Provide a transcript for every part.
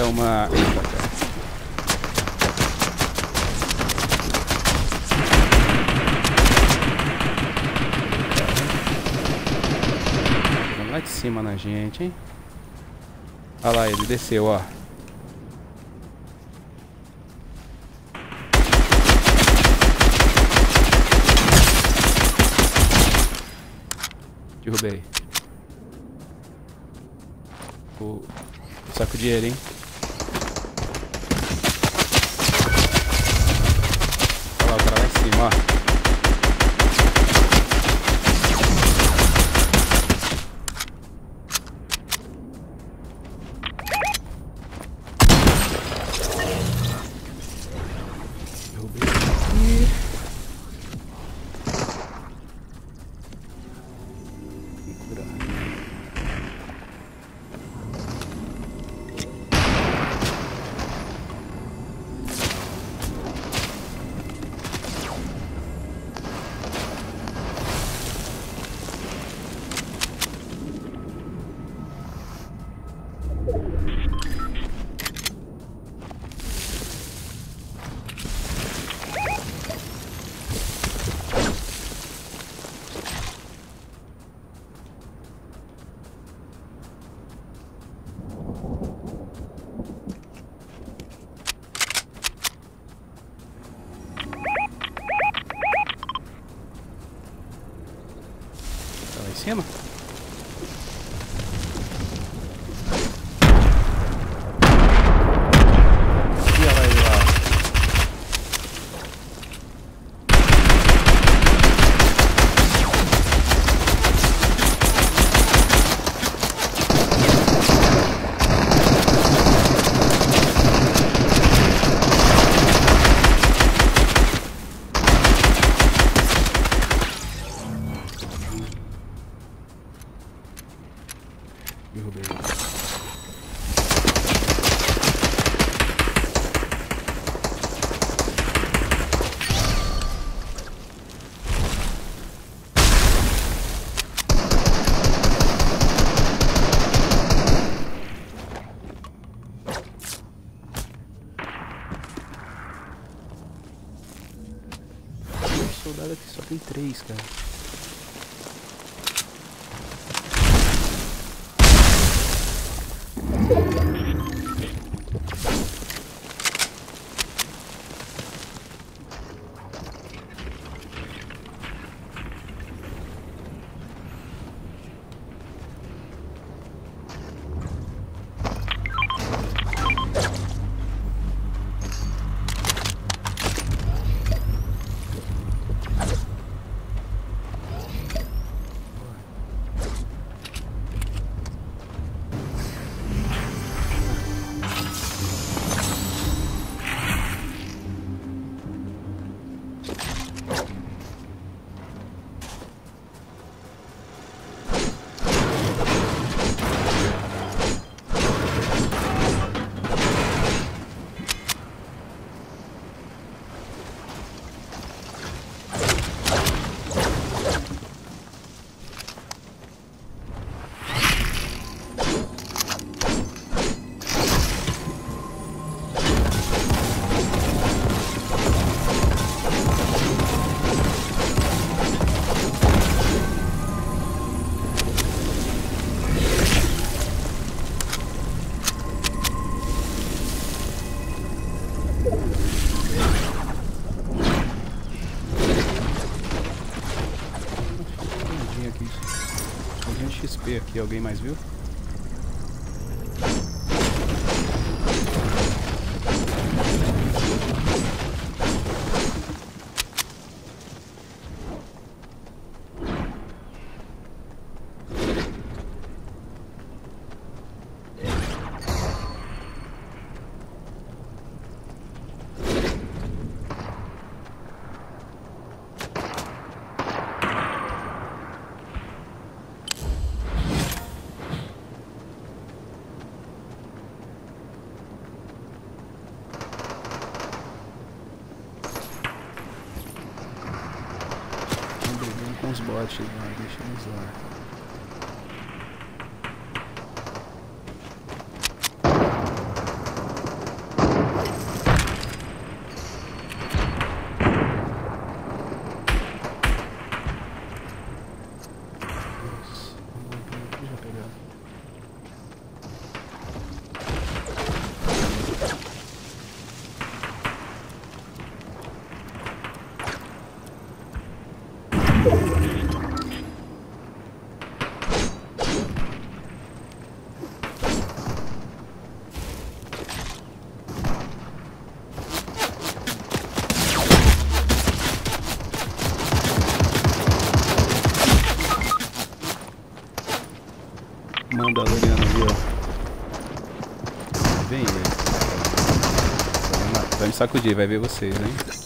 é uma... Vamos lá de cima na gente, hein? Olha lá, ele desceu, ó. Derrubei. O Saco de dinheiro, hein? alguém mais viu? much. It sacudir, vai ver vocês, hein?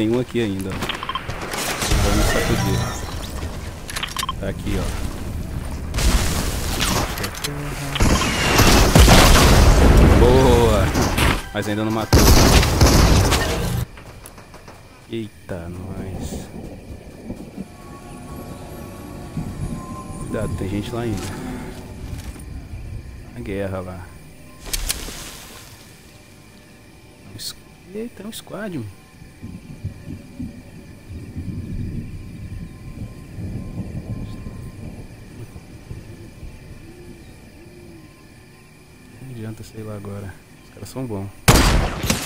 Tem um aqui ainda. Vamos sacudir. Tá aqui, ó. Boa! Mas ainda não matou. Eita, nós. Cuidado, tem gente lá ainda. A guerra lá. Eita, é um squad, mano. Não adianta, sei lá agora. Os caras são bons.